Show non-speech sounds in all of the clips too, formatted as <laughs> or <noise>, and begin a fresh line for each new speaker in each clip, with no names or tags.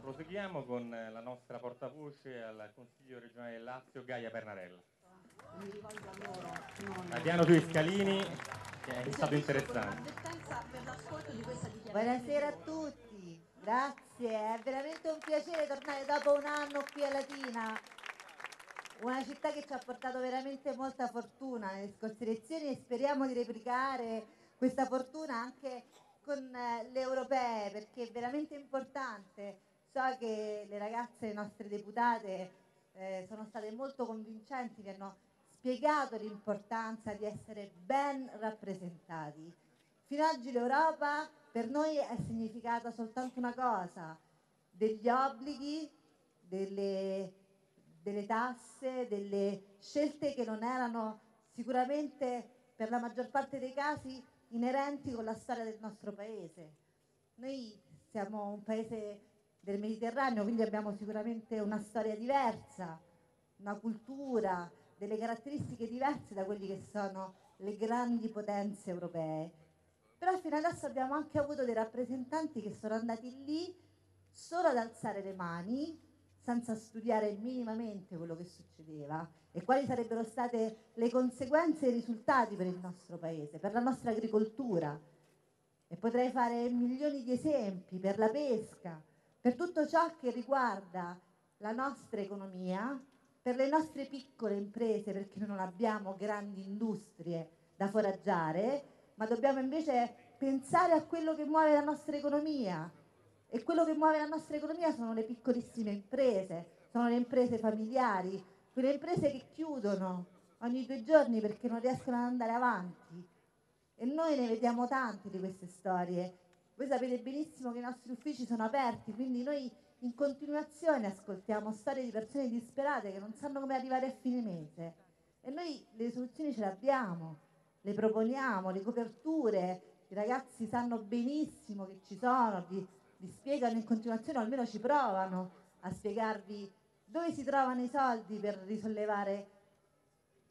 proseguiamo con la nostra portavoce al Consiglio regionale del Lazio, Gaia Pernarella.
Mi rivolgo a loro, non
Al piano sui scalini, che è stato interessante.
Buonasera a tutti, grazie, è veramente un piacere tornare dopo un anno qui a Latina, una città che ci ha portato veramente molta fortuna nelle scorse elezioni e speriamo di replicare questa fortuna anche con eh, le europee perché è veramente importante. So che le ragazze, le nostre deputate, eh, sono state molto convincenti, che hanno spiegato l'importanza di essere ben rappresentati. Fino ad oggi l'Europa per noi è significata soltanto una cosa, degli obblighi, delle, delle tasse, delle scelte che non erano sicuramente per la maggior parte dei casi inerenti con la storia del nostro paese. Noi siamo un paese del Mediterraneo, quindi abbiamo sicuramente una storia diversa, una cultura, delle caratteristiche diverse da quelli che sono le grandi potenze europee. Però fino adesso abbiamo anche avuto dei rappresentanti che sono andati lì solo ad alzare le mani, senza studiare minimamente quello che succedeva e quali sarebbero state le conseguenze e i risultati per il nostro paese, per la nostra agricoltura. E potrei fare milioni di esempi per la pesca, per tutto ciò che riguarda la nostra economia, per le nostre piccole imprese, perché noi non abbiamo grandi industrie da foraggiare, ma dobbiamo invece pensare a quello che muove la nostra economia. E quello che muove la nostra economia sono le piccolissime imprese, sono le imprese familiari, quelle imprese che chiudono ogni due giorni perché non riescono ad andare avanti. E noi ne vediamo tante di queste storie. Voi sapete benissimo che i nostri uffici sono aperti, quindi noi in continuazione ascoltiamo storie di persone disperate che non sanno come arrivare a fine mese. E noi le soluzioni ce le abbiamo, le proponiamo, le coperture, i ragazzi sanno benissimo che ci sono, vi, vi spiegano in continuazione, o almeno ci provano a spiegarvi dove si trovano i soldi per risollevare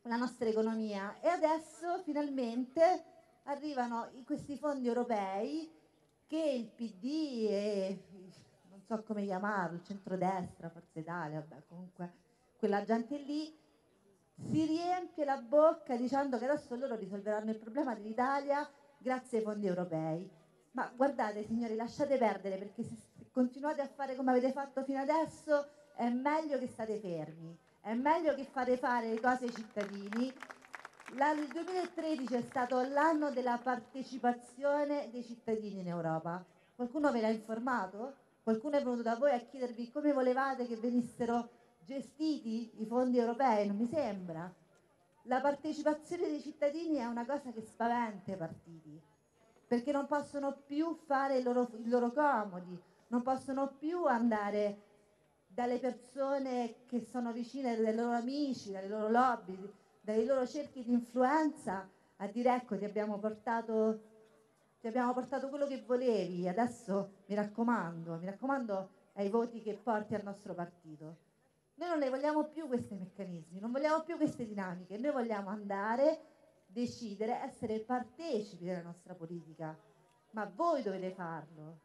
la nostra economia. E adesso finalmente arrivano questi fondi europei che il PD e non so come chiamarlo, il centrodestra, Forza Italia, vabbè, comunque quella gente lì si riempie la bocca dicendo che adesso loro risolveranno il problema dell'Italia grazie ai fondi europei. Ma guardate signori, lasciate perdere perché se continuate a fare come avete fatto fino adesso è meglio che state fermi, è meglio che fate fare le cose ai cittadini. La- il 2013 è stato l'anno della partecipazione dei cittadini in Europa. Qualcuno ve l'ha informato? Qualcuno è venuto da voi a chiedervi come volevate che venissero gestiti i fondi europei? Non mi sembra. La partecipazione dei cittadini è una cosa che spaventa i partiti, perché non possono più fare i loro, i loro comodi, non possono più andare dalle persone che sono vicine, dai loro amici, dalle loro lobby, dai loro cerchi di influenza a dire ecco ti abbiamo portato, ti abbiamo portato quello che volevi, adesso mi raccomando, mi raccomando ai voti che porti al nostro partito. Noi non ne vogliamo più questi meccanismi, non vogliamo più queste dinamiche, noi vogliamo andare, decidere, essere partecipi della nostra politica, ma voi dovete farlo.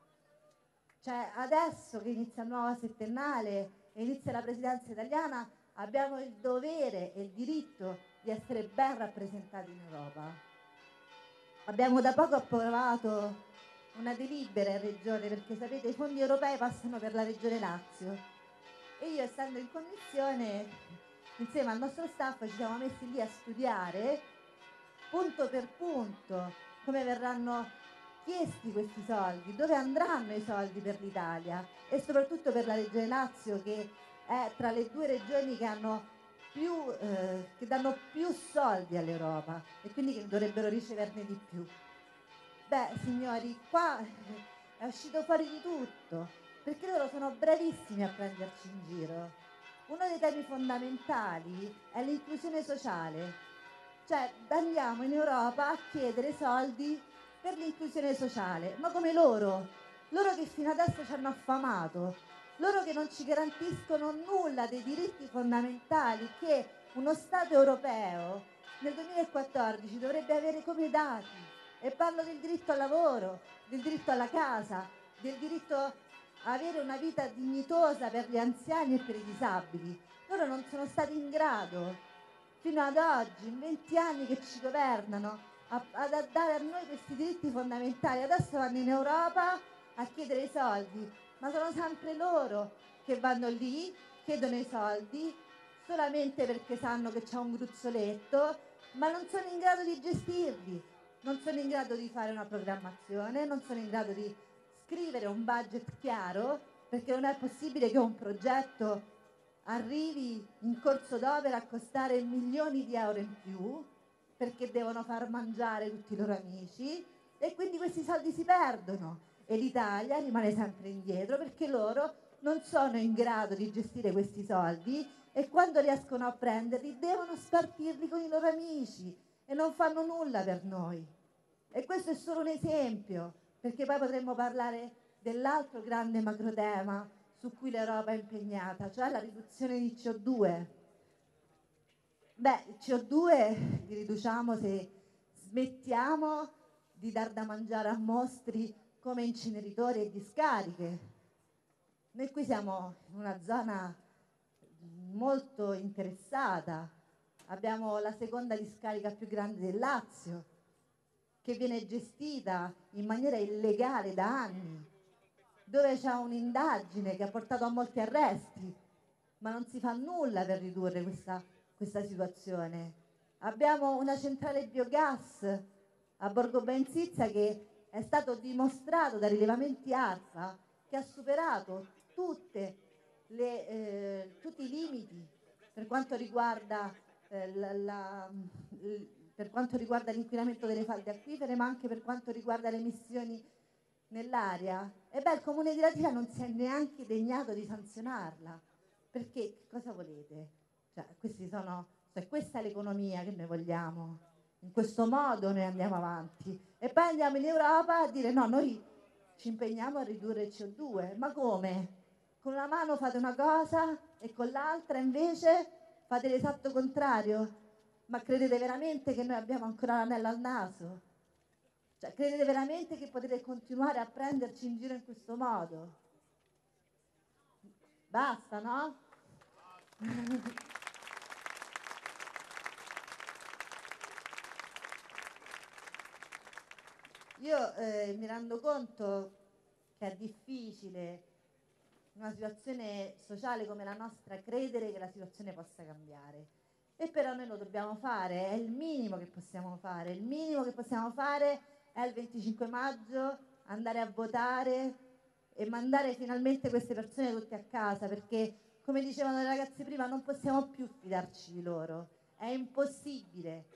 Cioè, adesso che inizia la nuova settennale e inizia la presidenza italiana, abbiamo il dovere e il diritto di essere ben rappresentati in Europa. Abbiamo da poco approvato una delibera in regione perché sapete i fondi europei passano per la regione Lazio e io essendo in commissione insieme al nostro staff ci siamo messi lì a studiare punto per punto come verranno chiesti questi soldi, dove andranno i soldi per l'Italia e soprattutto per la regione Lazio che è tra le due regioni che hanno più, eh, che danno più soldi all'Europa e quindi che dovrebbero riceverne di più. Beh, signori, qua è uscito fuori di tutto, perché loro sono bravissimi a prenderci in giro. Uno dei temi fondamentali è l'inclusione sociale, cioè andiamo in Europa a chiedere soldi per l'inclusione sociale, ma come loro, loro che fino adesso ci hanno affamato, loro che non ci garantiscono nulla dei diritti fondamentali che uno Stato europeo nel 2014 dovrebbe avere come dati. E parlo del diritto al lavoro, del diritto alla casa, del diritto avere una vita dignitosa per gli anziani e per i disabili. Loro non sono stati in grado, fino ad oggi, in 20 anni che ci governano, a, a dare a noi questi diritti fondamentali. Adesso vanno in Europa a chiedere i soldi, ma sono sempre loro che vanno lì, chiedono i soldi, solamente perché sanno che c'è un gruzzoletto, ma non sono in grado di gestirli, non sono in grado di fare una programmazione, non sono in grado di scrivere un budget chiaro, perché non è possibile che un progetto arrivi in corso d'opera a costare milioni di euro in più, perché devono far mangiare tutti i loro amici e quindi questi soldi si perdono e l'Italia rimane sempre indietro perché loro non sono in grado di gestire questi soldi e quando riescono a prenderli devono spartirli con i loro amici e non fanno nulla per noi. E questo è solo un esempio, perché poi potremmo parlare dell'altro grande macrotema su cui l'Europa è impegnata, cioè la riduzione di CO2. Beh, il CO2 li riduciamo se smettiamo di dar da mangiare a mostri come inceneritori e discariche. Noi qui siamo in una zona molto interessata, abbiamo la seconda discarica più grande del Lazio, che viene gestita in maniera illegale da anni, dove c'è un'indagine che ha portato a molti arresti, ma non si fa nulla per ridurre questa, questa situazione. Abbiamo una centrale biogas a Borgo Benzizza che è stato dimostrato da rilevamenti ARPA che ha superato le, eh, tutti i limiti per quanto riguarda eh, l'inquinamento delle falde acquifere, ma anche per quanto riguarda le emissioni nell'aria, e beh, il comune di Latina non si è neanche degnato di sanzionarla. Perché cosa volete? Cioè, sono, cioè, questa è l'economia che noi vogliamo. In questo modo noi andiamo avanti. E poi andiamo in Europa a dire no, noi ci impegniamo a ridurre il CO2. Ma come? Con una mano fate una cosa e con l'altra invece fate l'esatto contrario. Ma credete veramente che noi abbiamo ancora l'anello al naso? Cioè, credete veramente che potete continuare a prenderci in giro in questo modo? Basta, no? <laughs> Io eh, mi rendo conto che è difficile in una situazione sociale come la nostra credere che la situazione possa cambiare. E però noi lo dobbiamo fare, è il minimo che possiamo fare, il minimo che possiamo fare è il 25 maggio andare a votare e mandare finalmente queste persone tutte a casa perché come dicevano le ragazze prima non possiamo più fidarci di loro, è impossibile,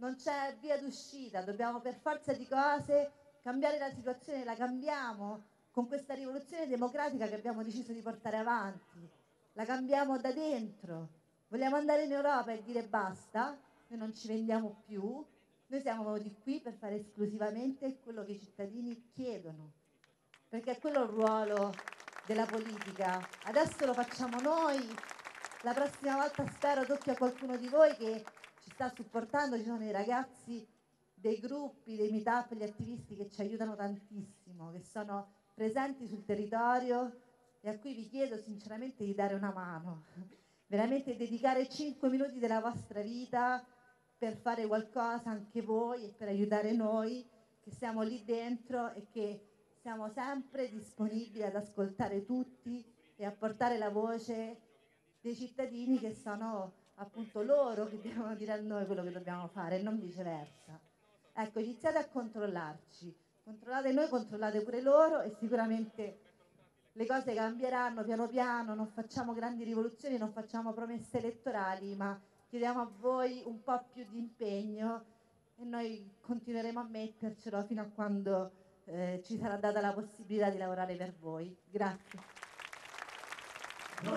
non c'è via d'uscita, dobbiamo per forza di cose cambiare la situazione, la cambiamo con questa rivoluzione democratica che abbiamo deciso di portare avanti, la cambiamo da dentro. Vogliamo andare in Europa e dire basta, noi non ci vendiamo più, noi siamo venuti qui per fare esclusivamente quello che i cittadini chiedono, perché è quello il ruolo della politica. Adesso lo facciamo noi, la prossima volta spero tocchi a qualcuno di voi che ci sta supportando, ci sono i ragazzi dei gruppi, dei meetup, gli attivisti che ci aiutano tantissimo, che sono presenti sul territorio e a cui vi chiedo sinceramente di dare una mano. Veramente dedicare 5 minuti della vostra vita per fare qualcosa anche voi e per aiutare noi che siamo lì dentro e che siamo sempre disponibili ad ascoltare tutti e a portare la voce dei cittadini che sono appunto loro che devono dire a noi quello che dobbiamo fare e non viceversa. Ecco, iniziate a controllarci, controllate noi, controllate pure loro e sicuramente le cose cambieranno piano piano, non facciamo grandi rivoluzioni, non facciamo promesse elettorali, ma chiediamo a voi un po' più di impegno e noi continueremo a mettercelo fino a quando eh, ci sarà data la possibilità di lavorare per voi. Grazie. Non